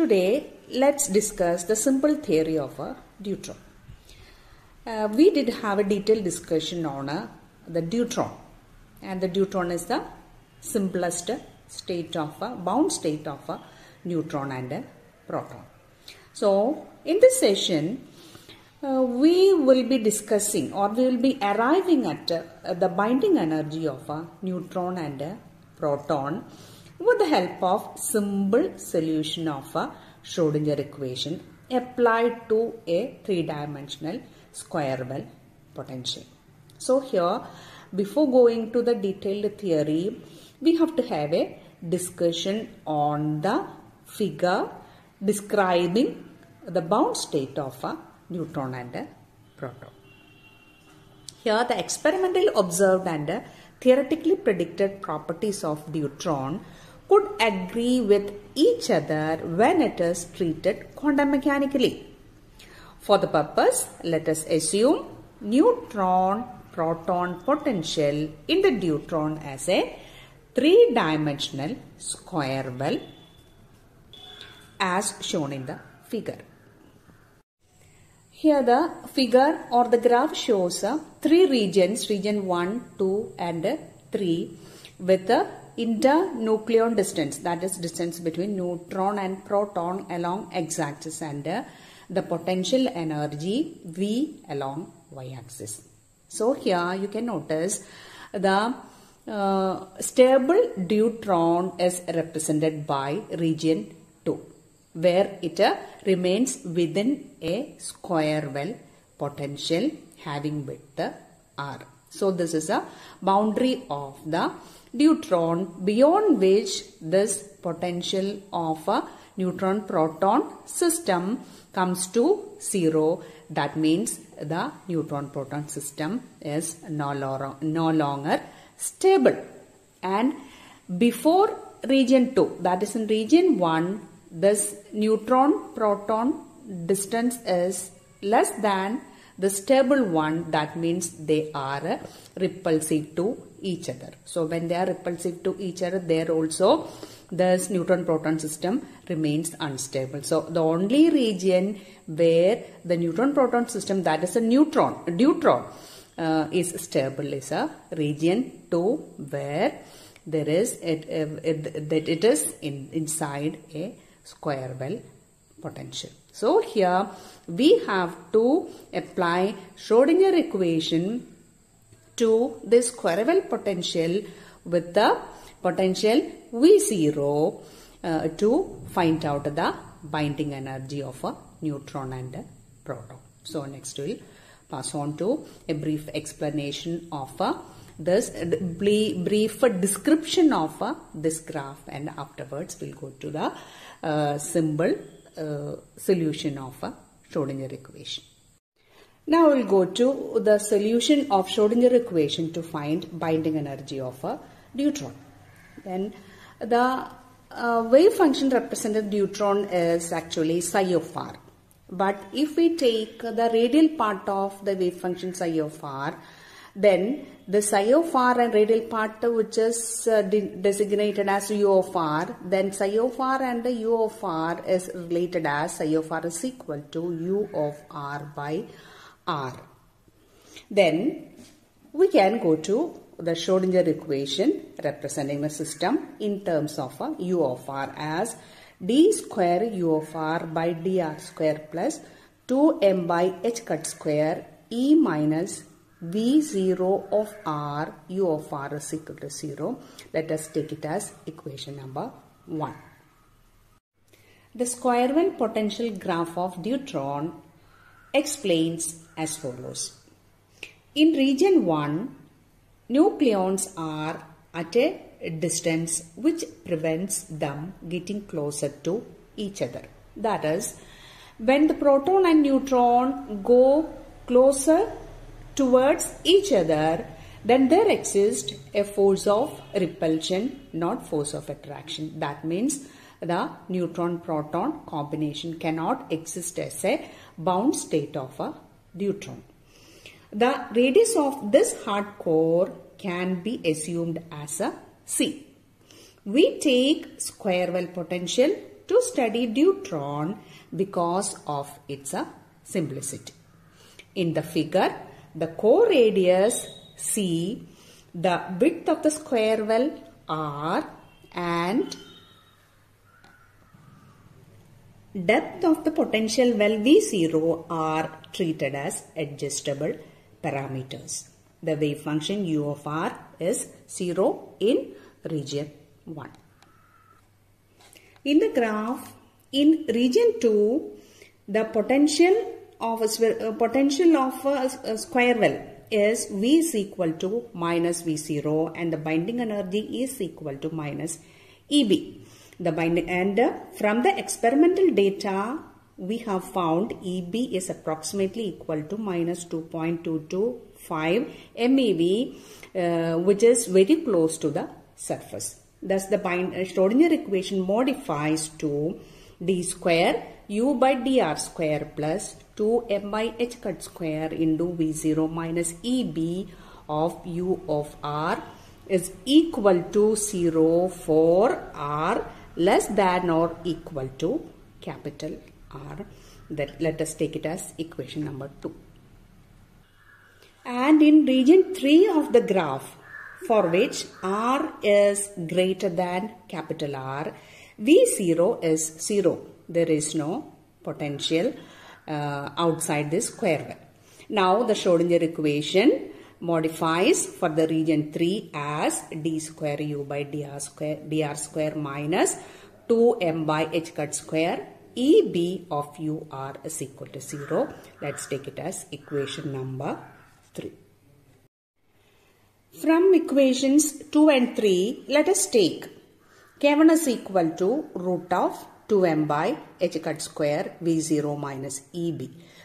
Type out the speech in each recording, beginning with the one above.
Today, let's discuss the simple theory of a deuteron. Uh, we did have a detailed discussion on uh, the deuteron, and the deuteron is the simplest state of a bound state of a neutron and a proton. So, in this session, uh, we will be discussing or we will be arriving at uh, the binding energy of a neutron and a proton with the help of simple solution of a Schrodinger equation applied to a three-dimensional square well potential. So here, before going to the detailed theory, we have to have a discussion on the figure describing the bound state of a neutron and a proton. Here the experimentally observed and theoretically predicted properties of deuteron could agree with each other when it is treated quantum mechanically. For the purpose, let us assume neutron proton potential in the deuteron as a three-dimensional square well as shown in the figure. Here the figure or the graph shows uh, three regions, region 1, 2 and uh, 3 with the internucleon distance that is distance between neutron and proton along x-axis and uh, the potential energy V along y-axis. So here you can notice the uh, stable deuteron is represented by region 2 where it uh, remains within a square well potential having width r. So this is a boundary of the deuteron beyond which this potential of a neutron proton system comes to zero. That means the neutron proton system is no no longer stable. And before region 2 that is in region 1 this neutron proton distance is less than the stable one that means they are repulsive to each other so when they are repulsive to each other there also this neutron proton system remains unstable so the only region where the neutron proton system that is a neutron a deuteron uh, is stable is a region 2 where there is it, it, that it is in, inside a square well potential. So here we have to apply Schrodinger equation to this square well potential with the potential V0 uh, to find out the binding energy of a neutron and a proton. So next we'll pass on to a brief explanation of a this brief description of uh, this graph and afterwards we'll go to the uh, symbol solution of a Schrodinger equation. Now we'll go to the solution of Schrodinger equation to find binding energy of a deuteron. Then the uh, wave function represented deuteron is actually psi of r. But if we take the radial part of the wave function psi of r, then the psi of r and radial part which is uh, de designated as u of r, then psi of r and the u of r is related as psi of r is equal to u of r by r. Then we can go to the Schrodinger equation representing the system in terms of a u of r as d square u of r by dr square plus 2m by h cut square e minus V0 of R, U of R is equal to 0. Let us take it as equation number 1. The square well potential graph of deuteron explains as follows. In region 1, nucleons are at a distance which prevents them getting closer to each other. That is, when the proton and neutron go closer towards each other, then there exists a force of repulsion, not force of attraction. That means the neutron-proton combination cannot exist as a bound state of a deuteron. The radius of this hard core can be assumed as a C. We take square well potential to study deuteron because of its simplicity. In the figure, the core radius C, the width of the square well R and depth of the potential well V0 are treated as adjustable parameters. The wave function u of r is 0 in region 1. In the graph, in region 2, the potential of a, potential of a, a square well is V is equal to minus V0 and the binding energy is equal to minus EB. The binding and from the experimental data we have found EB is approximately equal to minus 2.225 MeV uh, which is very close to the surface. Thus the bind, Schrodinger equation modifies to d square u by dr square plus 2m by h cut square into v0 minus eb of u of r is equal to 0 for r less than or equal to capital R. That let us take it as equation number 2. And in region 3 of the graph for which R is greater than capital R, V0 is 0. There is no potential uh, outside this square well. Now the Schrodinger equation modifies for the region 3 as d square u by dr square, dr square minus 2m by h cut square eb of u r is equal to 0. Let's take it as equation number 3. From equations 2 and 3, let us take k1 is equal to root of 2m by h cut square v0 minus eb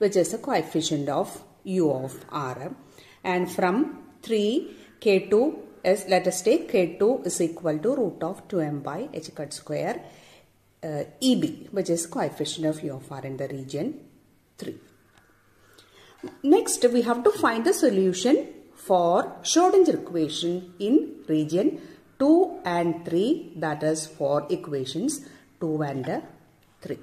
which is the coefficient of u of r. And from 3 k2 is let us take k2 is equal to root of 2m by h cut square uh, eb which is coefficient of u of r in the region 3 next we have to find the solution for Schrodinger equation in region 2 and 3 that is for equations 2 and 3.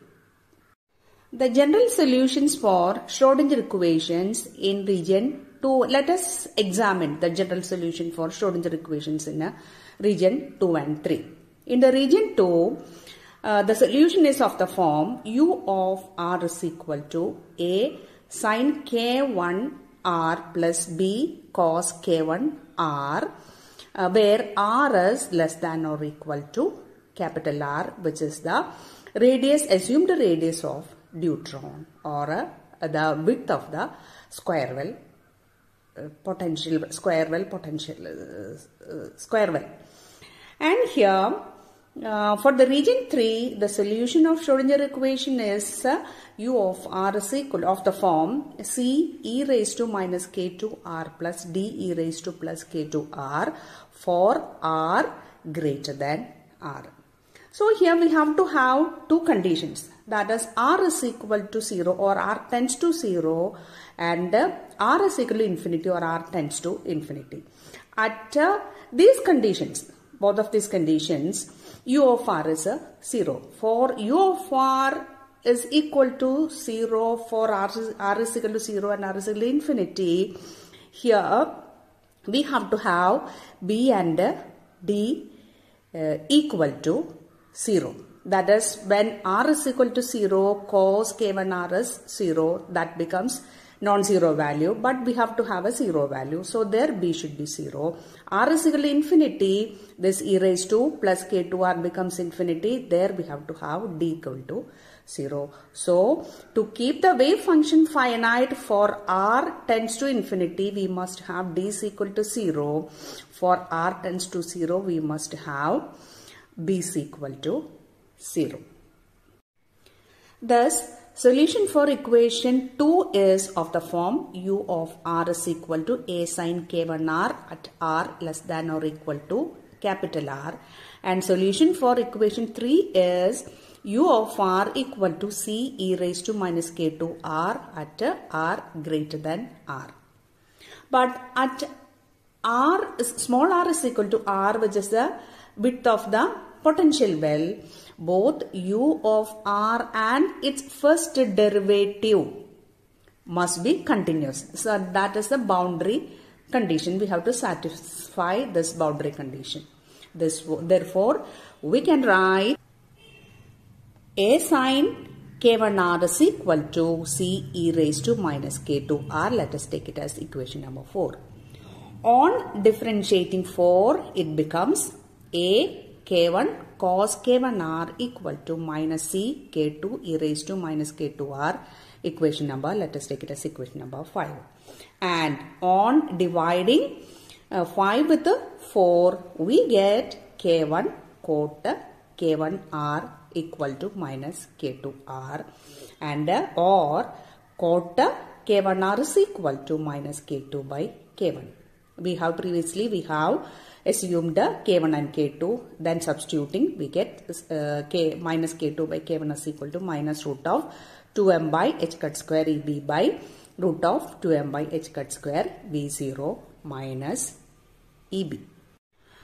The general solutions for Schrodinger equations in region 2 let us examine the general solution for Schrodinger equations in region 2 and 3. In the region 2 uh, the solution is of the form u of r is equal to a sine k1 r plus b cos k1 r uh, where r is less than or equal to capital R which is the radius assumed radius of deuteron or uh, the width of the square well uh, potential square well potential square well. And here uh, for the region 3, the solution of Schrodinger equation is uh, u of r is equal of the form c e raised to minus k to r plus d e raised to plus k to r for r greater than r. So here we have to have two conditions that is r is equal to 0 or r tends to 0 and uh, r is equal to infinity or r tends to infinity. At uh, these conditions, both of these conditions, u of r is a 0. For u of r is equal to 0 for r is, r is equal to 0 and r is equal to infinity. Here we have to have b and d uh, equal to 0. That is when r is equal to 0 cos k1r is 0 that becomes non-zero value but we have to have a zero value. So there b should be 0 r is equal to infinity. This e raised to plus k2r becomes infinity. There we have to have d equal to 0 so to keep the wave function finite for r tends to infinity we must have d is equal to 0 for r tends to 0 we must have b is equal to 0 thus Solution for equation 2 is of the form u of r is equal to a sin k1r at r less than or equal to capital R and solution for equation 3 is u of r equal to c e raised to minus k2 r at r greater than r. But at r small r is equal to r which is the width of the potential well, both u of r and its first derivative must be continuous. So that is the boundary condition. We have to satisfy this boundary condition. This, therefore, we can write a sine k1r is equal to c e raised to minus k2r. Let us take it as equation number 4. On differentiating 4, it becomes a k1 cos k1r equal to minus c k2 e raised to minus k2r equation number. Let us take it as equation number 5 and on dividing uh, 5 with 4 we get k1 cot k1r equal to minus k2r and uh, or cot k1r is equal to minus k2 by k1 we have previously we have assumed k1 and k2 then substituting we get uh, k minus k2 by k1 is equal to minus root of 2m by h cut square eb by root of 2m by h cut square v0 minus eb.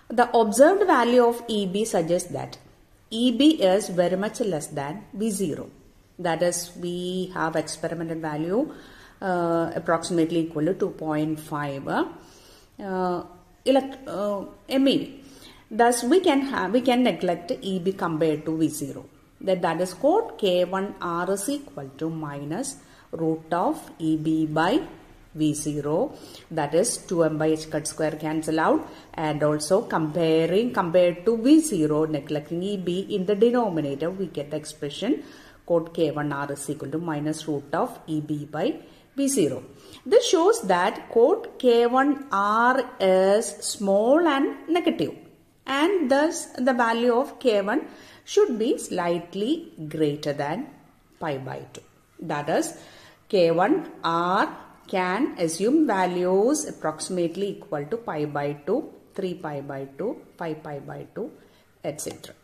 The observed value of eb suggests that eb is very much less than v0 that is we have experimental value uh, approximately equal to 2.5 uh, elect, uh. Thus, we can have we can neglect EB compared to V0. That that is called K1R is equal to minus root of EB by V0 that is 2m by h cut square cancel out and also comparing compared to V0 neglecting EB in the denominator we get the expression cot K1R is equal to minus root of EB by V0. This shows that cot K1R is small and negative and thus the value of K1 should be slightly greater than pi by 2. That is K1R can assume values approximately equal to pi by 2, 3 pi by 2, 5 pi by 2 etc.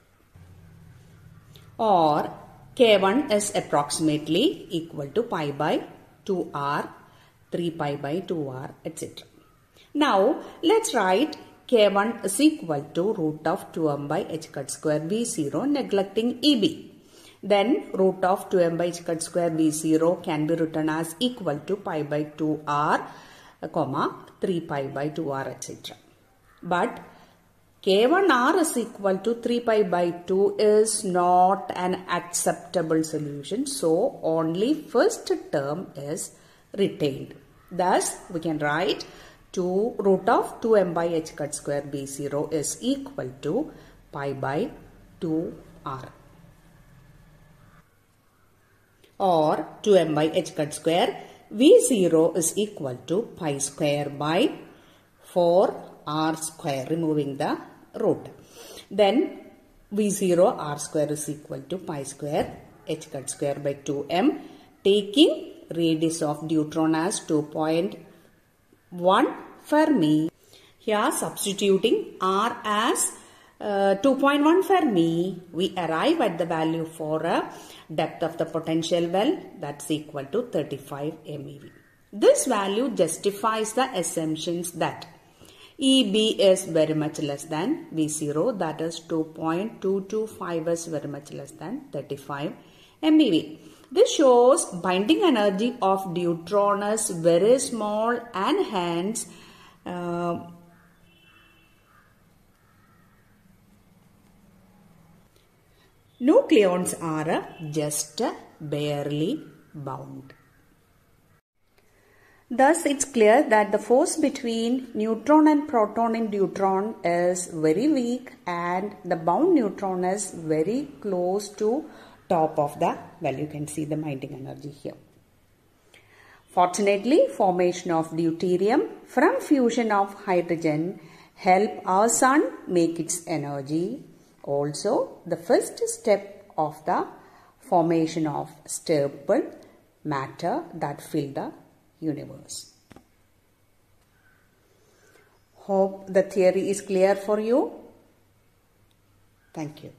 Or K1 is approximately equal to pi by 2r 3 pi by 2r etc. Now let's write k1 is equal to root of 2m by h cut square v0 neglecting eb. Then root of 2m by h cut square v0 can be written as equal to pi by 2r comma 3 pi by 2r etc. But k1r is equal to 3 pi by 2 is not an acceptable solution. So only first term is retained. Thus, we can write 2 root of 2m by h cut square v0 is equal to pi by 2r. Or 2m by h cut square v0 is equal to pi square by 4r square removing the root. Then v0 r square is equal to pi square h cut square by 2m taking radius of deuteron as 2.1 Fermi. Here substituting R as uh, 2.1 Fermi, we arrive at the value for a depth of the potential well that's equal to 35 MeV. This value justifies the assumptions that EB is very much less than V0 that is 2.225 is very much less than 35 MeV. This shows binding energy of deuteron is very small and hence uh, nucleons are just barely bound. Thus, it's clear that the force between neutron and proton in deuteron is very weak and the bound neutron is very close to top of the well you can see the binding energy here. Fortunately formation of deuterium from fusion of hydrogen help our sun make its energy. Also the first step of the formation of stable matter that fill the universe. Hope the theory is clear for you. Thank you.